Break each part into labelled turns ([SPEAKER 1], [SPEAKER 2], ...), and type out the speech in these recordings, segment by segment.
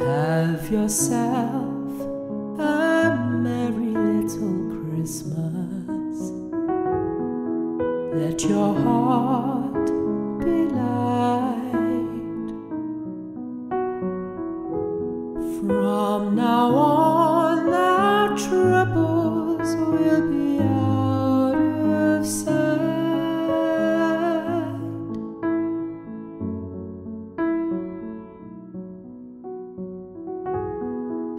[SPEAKER 1] Have yourself a merry little Christmas. Let your heart be light. From now on, our troubles will be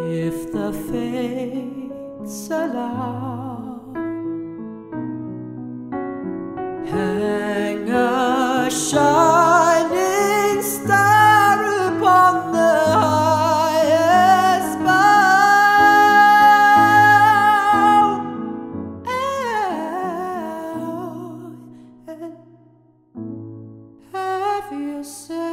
[SPEAKER 1] If the fates allow, hang a shining star upon the highest bough. have yourself